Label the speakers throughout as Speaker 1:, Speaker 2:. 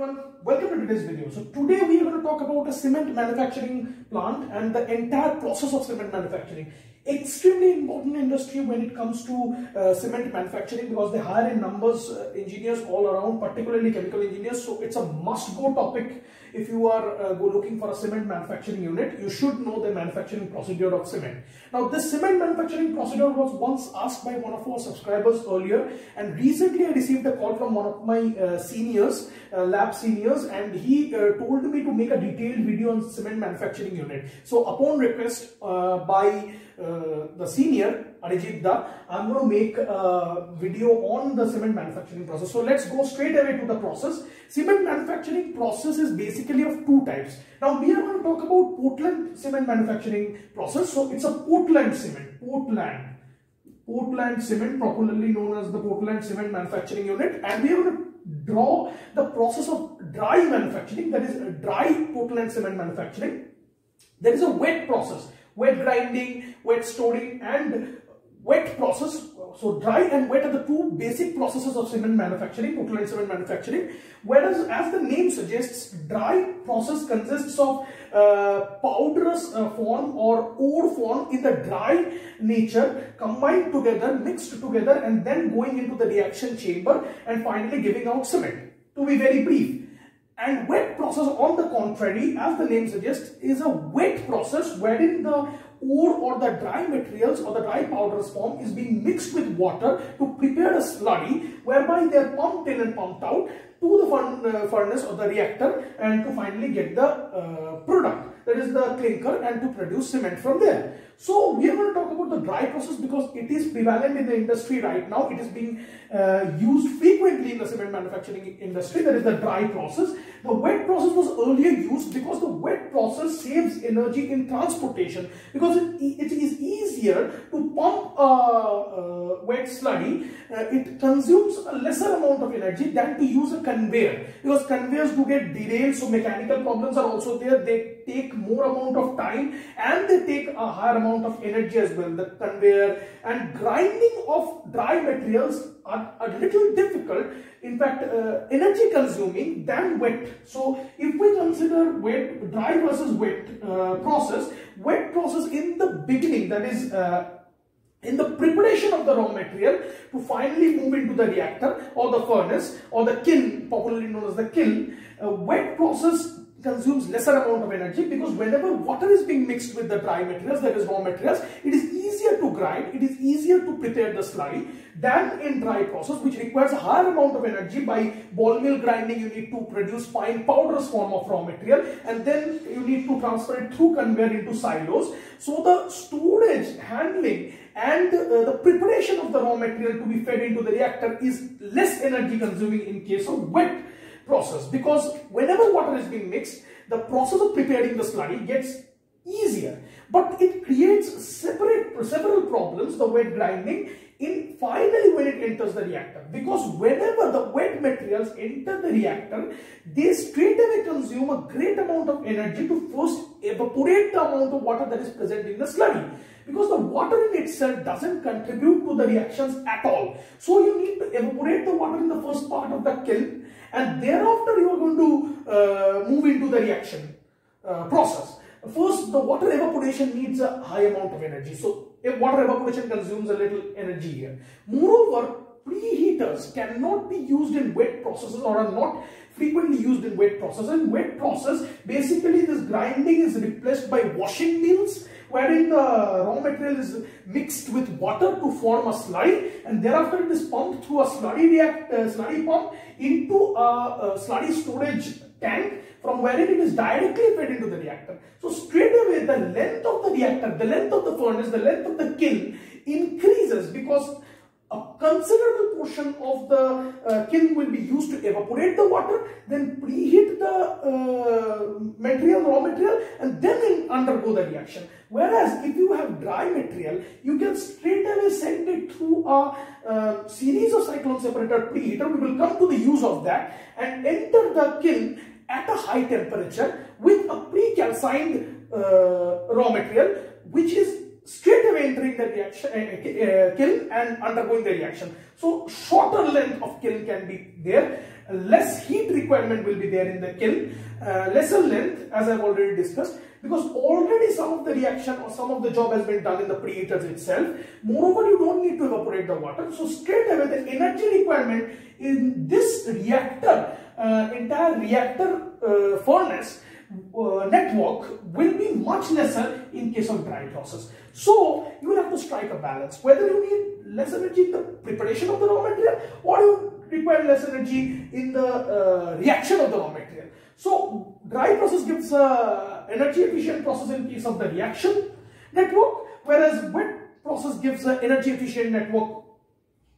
Speaker 1: everyone, welcome to today's video. So today we are going to talk about a cement manufacturing plant and the entire process of cement manufacturing. Extremely important industry when it comes to uh, cement manufacturing because they hire in numbers uh, engineers all around, particularly chemical engineers. So it's a must-go topic if you are uh, looking for a cement manufacturing unit. You should know the manufacturing procedure of cement. Now this cement manufacturing procedure was once asked by one of our subscribers earlier and recently I received a call from one of my uh, seniors, uh, lab seniors and he uh, told me to make a detailed video on cement manufacturing unit. So upon request uh, by Uh, the senior Arijit Da, I'm going to make a video on the cement manufacturing process. So let's go straight away to the process. Cement manufacturing process is basically of two types. Now we are going to talk about Portland cement manufacturing process. So it's a Portland cement, Portland. Portland cement, popularly known as the Portland cement manufacturing unit and we are going to draw the process of dry manufacturing that is dry Portland cement manufacturing. There is a wet process wet grinding, wet storing and wet process. So dry and wet are the two basic processes of cement manufacturing, Portland cement manufacturing. Whereas as the name suggests, dry process consists of uh, powderous uh, form or ore form in the dry nature combined together, mixed together and then going into the reaction chamber and finally giving out cement. To be very brief, and wet process on the contrary, as the name suggests, is a wet process wherein the ore or the dry materials or the dry powders form is being mixed with water to prepare a slurry whereby they are pumped in and pumped out to the uh, furnace or the reactor and to finally get the uh, product that is the clinker and to produce cement from there. So we are going to talk about the dry process because it is prevalent in the industry right now. It is being uh, used frequently in the cement manufacturing industry. That is the dry process. The wet process was earlier used because the wet process saves energy in transportation because it, it is easier to pump a, a wet slurry. Uh, it consumes a lesser amount of energy than to use a conveyor because conveyors do get derailed so mechanical problems are also there. They take more amount of time and they take a higher amount of energy as well. The conveyor and grinding of dry materials are a little difficult, in fact uh, energy consuming than wet. So if we consider wet, dry versus wet uh, process, wet process in the beginning that is uh, in the preparation of the raw material to finally move into the reactor or the furnace or the kiln popularly known as the kiln, wet process consumes lesser amount of energy because whenever water is being mixed with the dry materials, that is raw materials, it is easier to grind, it is easier to prepare the slurry than in dry process which requires a higher amount of energy. By ball mill grinding, you need to produce fine powders form of raw material and then you need to transfer it through conveyor into silos. So the storage, handling and uh, the preparation of the raw material to be fed into the reactor is less energy consuming in case of wet process because whenever water is being mixed, the process of preparing the slurry gets easier. But it creates separate several problems, the wet grinding, in finally when it enters the reactor. Because whenever the wet materials enter the reactor, they straight away consume a great amount of energy to first evaporate the amount of water that is present in the slurry because the water in itself doesn't contribute to the reactions at all. So you need to evaporate the water in the first part of the kiln and thereafter you are going to uh, move into the reaction uh, process. First, the water evaporation needs a high amount of energy. So, if water evaporation consumes a little energy here. Moreover, preheaters cannot be used in wet processes or are not frequently used in wet processes. In wet process, basically this grinding is replaced by washing mills wherein the raw material is mixed with water to form a slurry and thereafter it is pumped through a slurry, react, uh, slurry pump into a, a slurry storage tank from wherein it is directly fed into the reactor. So straight away the length of the reactor, the length of the furnace, the length of the kiln increases because considerable portion of the uh, kiln will be used to evaporate the water, then preheat the uh, material, raw material, and then undergo the reaction. Whereas if you have dry material, you can straight away send it through a uh, series of cyclone separator preheater. We will come to the use of that and enter the kiln at a high temperature with a pre-calcined uh, raw material, which is straight away entering the reaction uh, uh, kiln and undergoing the reaction. So shorter length of kiln can be there less heat requirement will be there in the kiln, uh, lesser length as I've already discussed because already some of the reaction or some of the job has been done in the preheaters itself. Moreover, you don't need to evaporate the water. So straight away the energy requirement in this reactor, uh, entire reactor uh, furnace uh, network will be much lesser in case of dry process. So you will have to strike a balance whether you need less energy in the preparation of the raw material or you require less energy in the uh, reaction of the raw material. So dry process gives uh, energy efficient process in case of the reaction network whereas wet process gives an energy efficient network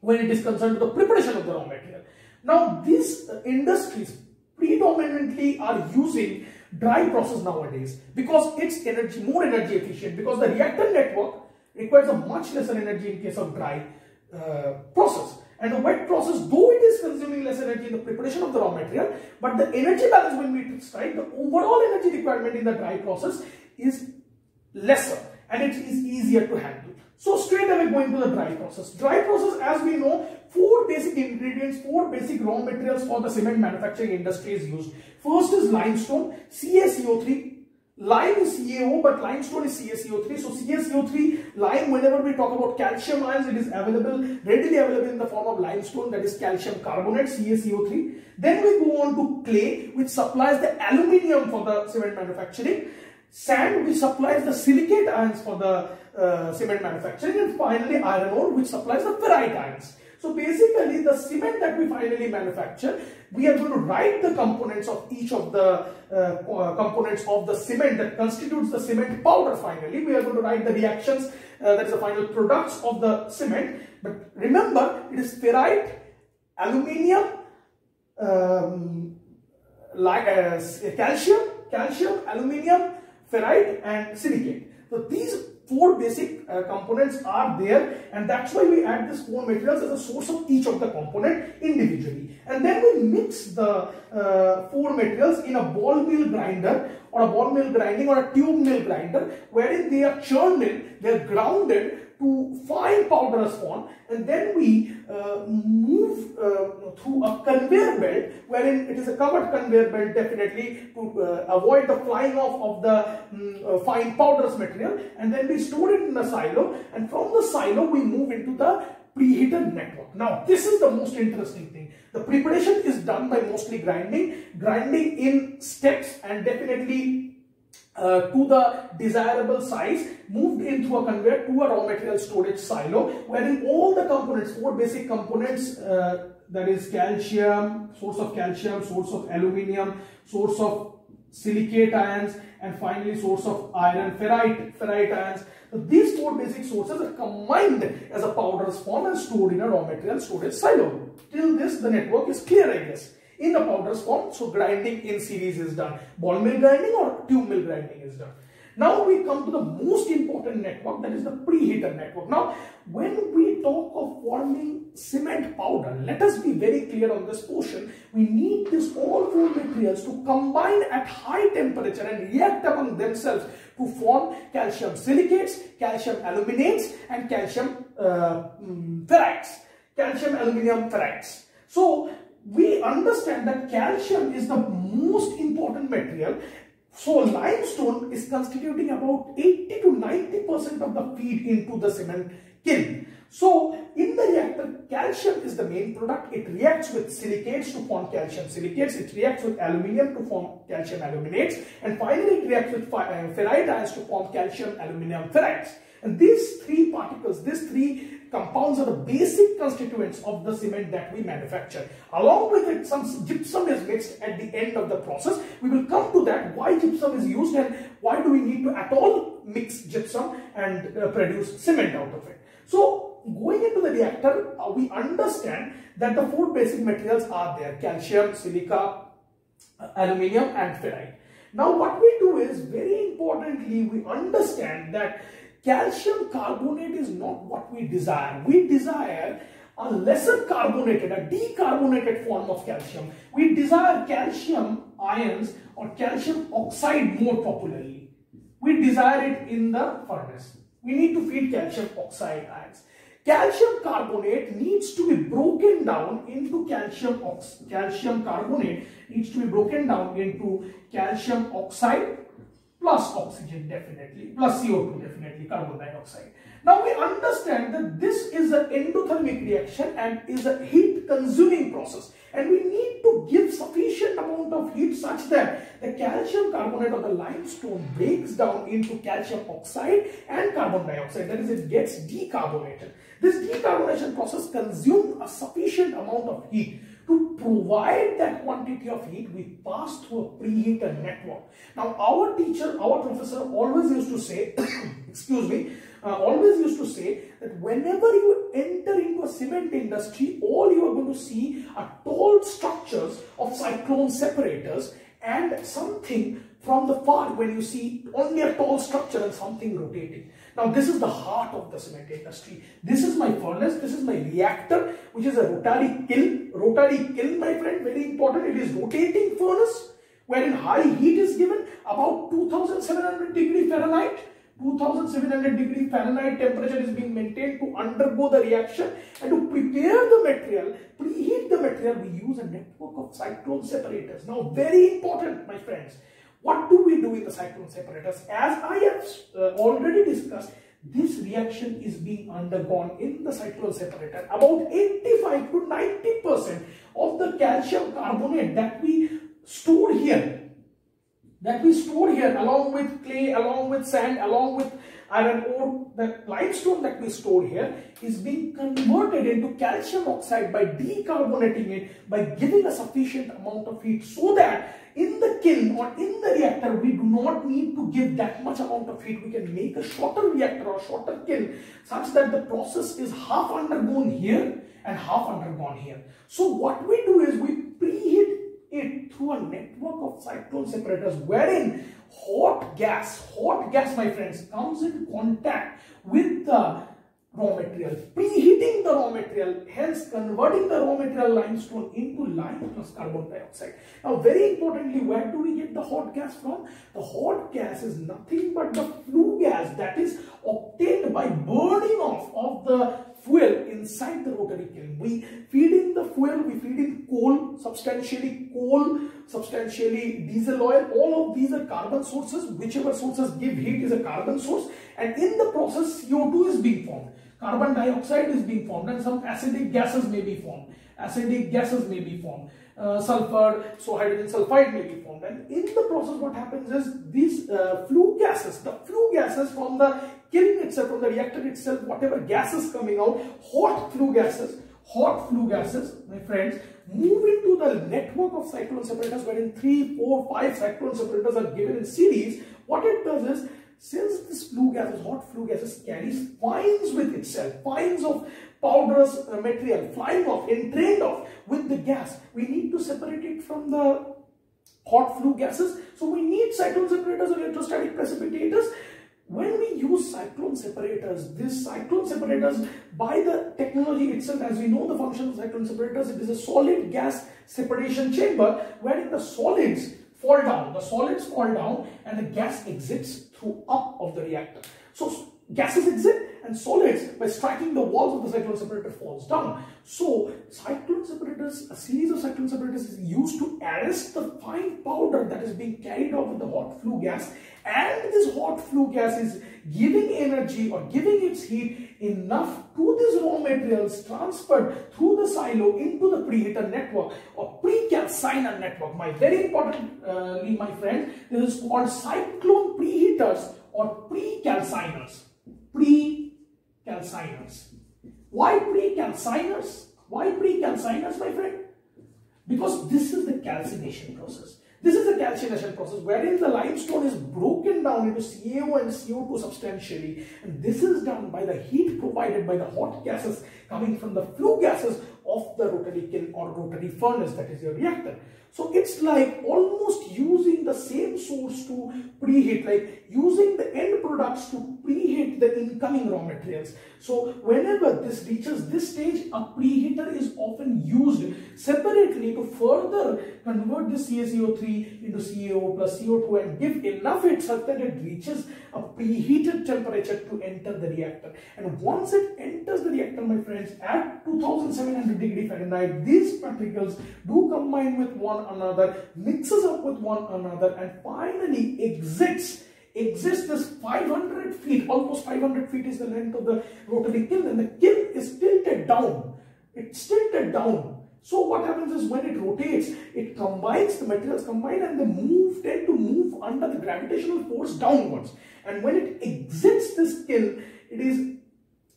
Speaker 1: when it is concerned with the preparation of the raw material. Now these industries predominantly are using dry process nowadays because it's energy more energy efficient because the reactor network requires a much lesser energy in case of dry uh, process. And the wet process though it is consuming less energy in the preparation of the raw material but the energy balance when we strike the overall energy requirement in the dry process is lesser and it is easier to handle so straight away going to the dry process. Dry process as we know, four basic ingredients, four basic raw materials for the cement manufacturing industry is used. First is limestone, CaCO3. Lime is CaO but limestone is CaCO3. So CaCO3, lime whenever we talk about calcium ions it is available, readily available in the form of limestone that is calcium carbonate CaCO3. Then we go on to clay which supplies the aluminium for the cement manufacturing. Sand which supplies the silicate ions for the uh, cement manufacturing and finally iron ore which supplies the ferrite ions. So basically the cement that we finally manufacture, we are going to write the components of each of the uh, components of the cement that constitutes the cement powder finally. We are going to write the reactions, uh, that is the final products of the cement. But remember it is ferrite, aluminium, um, like uh, calcium, calcium, aluminium, ferrite and silicate. So these four basic uh, components are there and that's why we add these four materials as a source of each of the component individually. And then we mix the uh, four materials in a ball mill grinder or a ball mill grinding or a tube mill grinder wherein they are churned in, they are grounded to fine powder spawn and then we uh, move uh, through a conveyor belt wherein it is a covered conveyor belt definitely to uh, avoid the flying off of the um, fine powders material and then we store it in the silo and from the silo we move into the preheater network. Now this is the most interesting thing. The preparation is done by mostly grinding, grinding in steps and definitely uh, to the desirable size moved in through a conveyor to a raw material storage silo wherein all the components four basic components uh, that is calcium source of calcium source of aluminium source of silicate ions and finally source of iron ferrite ferrite ions. So these four basic sources are combined as a powder spawn and stored in a raw material storage silo. Till this the network is clear i guess in the powder's form. So grinding in series is done. Ball mill grinding or tube mill grinding is done. Now we come to the most important network that is the preheater network. Now when we talk of forming cement powder, let us be very clear on this portion. We need these all four materials to combine at high temperature and react among themselves to form calcium silicates, calcium aluminates and calcium uh, mm, ferrites, calcium aluminium ferrites. So we understand that calcium is the most important material. So limestone is constituting about 80 to 90% of the feed into the cement kiln. So in the reactor, calcium is the main product. It reacts with silicates to form calcium silicates. It reacts with aluminium to form calcium aluminates. And finally, it reacts with uh, ferrite ions to form calcium aluminum ferrites. And these three particles, these three compounds are the basic constituents of the cement that we manufacture. Along with it, some gypsum is mixed at the end of the process. We will come to that, why gypsum is used and why do we need to at all mix gypsum and uh, produce cement out of it. So, going into the reactor, uh, we understand that the four basic materials are there, calcium, silica, uh, aluminium and ferrite. Now, what we do is, very importantly, we understand that calcium carbonate is not what we desire. We desire a lesser carbonated, a decarbonated form of calcium. We desire calcium ions or calcium oxide more popularly. We desire it in the furnace. We need to feed calcium oxide ions. calcium carbonate needs to be broken down into calcium ox calcium carbonate needs to be broken down into calcium oxide plus oxygen definitely plus CO2 definitely carbon dioxide. Now we understand that this is an endothermic reaction and is a heat consuming process and we need to give sufficient amount of heat such that the calcium carbonate of the limestone breaks down into calcium oxide and carbon dioxide that is it gets decarbonated. This decarbonation process consumes a sufficient amount of heat to provide that quantity of heat, we pass through a preheater network. Now, our teacher, our professor always used to say, excuse me, uh, always used to say that whenever you enter into a cement industry, all you are going to see are tall structures of cyclone separators and something from the far when you see only a tall structure and something rotating. Now this is the heart of the cement industry. This is my furnace, this is my reactor which is a rotary kiln. Rotary kiln my friend, very important, it is rotating furnace wherein high heat is given about 2700 degree Fahrenheit 2700 degree Fahrenheit temperature is being maintained to undergo the reaction and to prepare the material, preheat the material, we use a network of cyclone separators. Now, very important, my friends. What do we do with the cyclone separators? As I have uh, already discussed, this reaction is being undergone in the cyclone separator. About 85 to 90% of the calcium carbonate that we store here that we store here along with clay, along with sand, along with iron ore, the limestone that we store here is being converted into calcium oxide by decarbonating it, by giving a sufficient amount of heat so that in the kiln or in the reactor, we do not need to give that much amount of heat. We can make a shorter reactor or shorter kiln such that the process is half undergone here and half undergone here. So what we do is we preheat it through a network of cyclone separators wherein hot gas, hot gas my friends comes in contact with the raw material, preheating the raw material, hence converting the raw material limestone into lime plus carbon dioxide. Now very importantly, where do we get the hot gas from? The hot gas is nothing but the flue gas that is obtained by burning off of the fuel inside the rotary kiln. We feed in the fuel, we feed in coal, substantially coal, substantially diesel oil. All of these are carbon sources. Whichever sources give heat is a carbon source. And in the process, CO2 is being formed. Carbon dioxide is being formed and some acidic gases may be formed. Acidic gases may be formed. Uh, sulfur, so hydrogen sulfide may be formed. And in the process, what happens is these uh, flue gases, the flue gases from the kiln itself, from the reactor itself, whatever gases coming out, hot flue gases, hot flue gases, my friends, move into the network of cyclone separators wherein three, four, five cyclone separators are given in series. What it does is, since this flue gases, hot flue gases carries fines with itself, fines of powderous material flying off, entrained off with the gas. We need to separate it from the hot flue gases. So we need cyclone separators or electrostatic precipitators. When we use cyclone separators, these cyclone separators, by the technology itself, as we know the function of cyclone separators, it is a solid gas separation chamber wherein the solids fall down. The solids fall down and the gas exits through up of the reactor. So gases exit and solids by striking the walls of the cyclone separator falls down. So cyclone separators, a series of cyclone separators is used to arrest the fine powder that is being carried off with the hot flue gas and this hot flue gas is giving energy or giving its heat enough to these raw materials transferred through the silo into the preheater network or pre-calciner network. My very importantly, my friend, this is called cyclone preheaters or pre-calciners. Pre-calciners. Why pre-calciners? Why pre-calciners, my friend? Because this is the calcination process. This is the calcination process wherein the limestone is broken down into CaO and CO2 substantially and this is done by the heat provided by the hot gases coming from the flue gases of the rotary kiln or rotary furnace that is your reactor. So it's like almost the same source to preheat, like using the end products to preheat the incoming raw materials. So whenever this reaches this stage, a preheater is often used separately to further convert the CaCO3 into CaO plus CO2 and give enough heat such that it reaches a preheated temperature to enter the reactor. And once it enters the reactor, my friends, at 2700 degree Fahrenheit, these particles do combine with one another, mixes up with one another, and finally exits exits this 500 feet, almost 500 feet is the length of the rotary kiln, and the kiln is tilted down. It's tilted down. So what happens is when it rotates, it combines, the materials combine and they move, tend to move under the gravitational force downwards. And when it exits this kiln, it is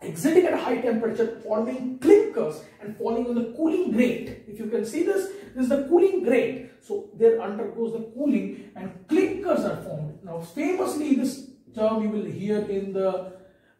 Speaker 1: exiting at a high temperature, forming clinkers and falling on the cooling grate. If you can see this, this is the cooling grate. So there undergoes the cooling and clinkers are formed. Now famously this term you will hear in the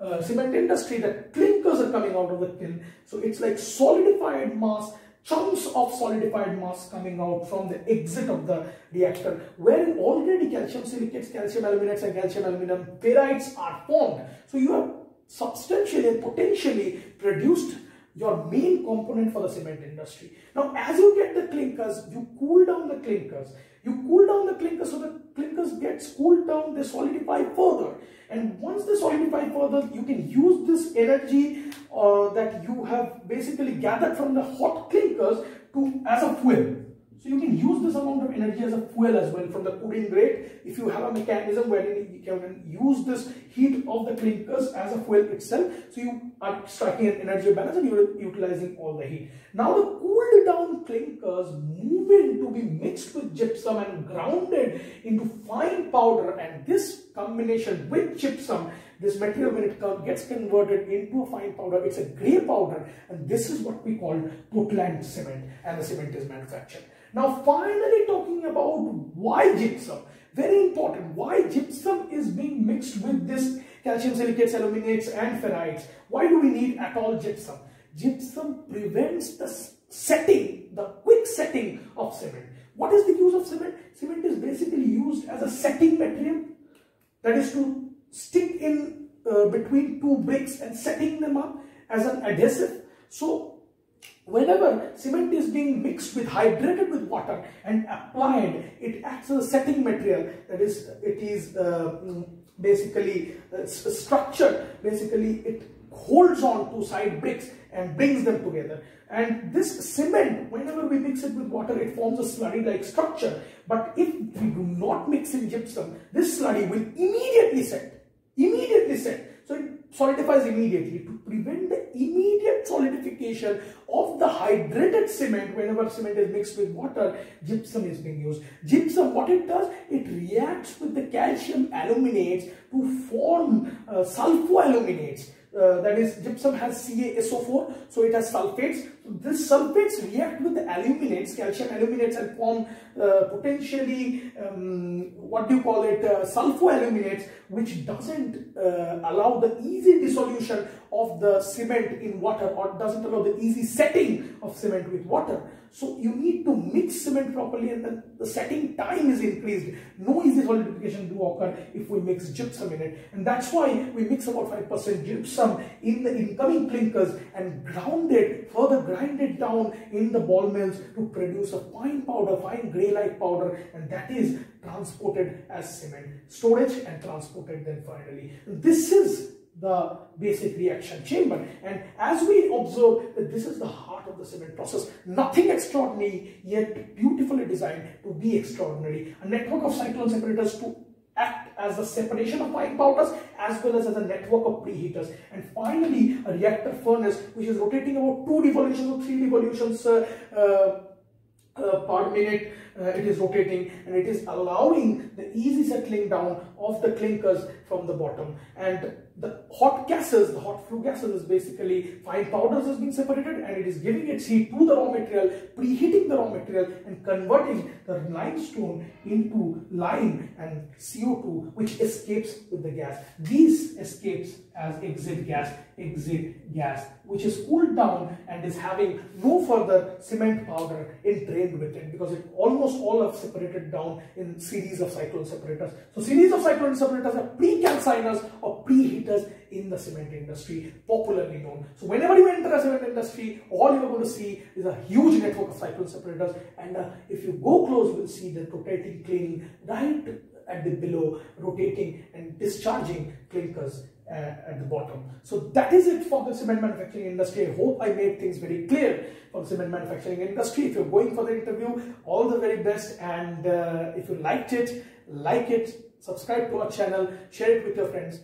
Speaker 1: uh, cement industry that clinkers are coming out of the kiln. So it's like solidified mass, chunks of solidified mass coming out from the exit of the reactor wherein already calcium silicates, calcium aluminates and calcium aluminum ferrites are formed. So you have substantially and potentially produced your main component for the cement industry. Now, as you get the clinkers, you cool down the clinkers. You cool down the clinkers so the clinkers gets cooled down, they solidify further. And once they solidify further, you can use this energy uh, that you have basically gathered from the hot clinkers to as a fuel. So you can use this amount of energy as a fuel as well from the cooling grate. If you have a mechanism where you can use this heat of the clinkers as a fuel itself. So you are striking an energy balance and you're utilizing all the heat. Now the cooled down clinkers move in to be mixed with gypsum and grounded into fine powder and this combination with gypsum this material when it gets converted into a fine powder it's a gray powder and this is what we call Portland cement and the cement is manufactured. Now finally talking about why gypsum. Very important. Why gypsum is being mixed with this calcium silicates, aluminates and ferrites. Why do we need at all gypsum? Gypsum prevents the setting, the quick setting of cement. What is the use of cement? Cement is basically used as a setting material. That is to stick in uh, between two bricks and setting them up as an adhesive. So Whenever cement is being mixed with, hydrated with water and applied, it acts as a setting material. That is, it is uh, mm, basically uh, structured. Basically, it holds on to side bricks and brings them together. And this cement, whenever we mix it with water, it forms a slurry-like structure. But if we do not mix in gypsum, this slurry will immediately set. Immediately set. So it solidifies immediately to prevent immediate solidification of the hydrated cement whenever cement is mixed with water gypsum is being used. Gypsum what it does it reacts with the calcium aluminates to form uh, sulfoaluminates uh, that is gypsum has CaSO4 so it has sulfates so this sulfates react with the aluminates calcium aluminates and form uh, potentially um, what do you call it uh, sulfoaluminates which doesn't uh, allow the easy dissolution of the cement in water or doesn't allow the easy setting of cement with water. So you need to mix cement properly and then the setting time is increased. No easy solidification do occur if we mix gypsum in it. And that's why we mix about 5% gypsum in the incoming clinkers and ground it, further grind it down in the ball mills to produce a fine powder, fine grey-like powder and that is transported as cement. Storage and transported then finally. This is the basic reaction chamber. And as we observe that this is the heart of the cement process, nothing extraordinary yet beautifully designed to be extraordinary. A network of cyclone separators to act as a separation of fine powders as well as as a network of preheaters. And finally, a reactor furnace which is rotating about two revolutions or three revolutions uh, uh, uh, per minute uh, it is rotating and it is allowing the easy settling down of the clinkers from the bottom and the hot gases, the hot flue gases is basically fine powders has been separated and it is giving its heat to the raw material, preheating the raw material and converting the limestone into lime and CO2 which escapes with the gas. These escapes as exit gas, exit gas which is cooled down and is having no further cement powder entrained with it because it almost all have separated down in series of cyclone separators. So series of cyclone separators are pre-calciners or preheaters in the cement industry, popularly known. So whenever you enter a cement industry, all you're going to see is a huge network of cyclone separators. And uh, if you go close, you'll see the rotating cleaning right at the below, rotating and discharging clinkers uh, at the bottom. So that is it for the cement manufacturing industry. I hope I made things very clear for the cement manufacturing industry. If you're going for the interview, all the very best. And uh, if you liked it, like it, subscribe to our channel, share it with your friends.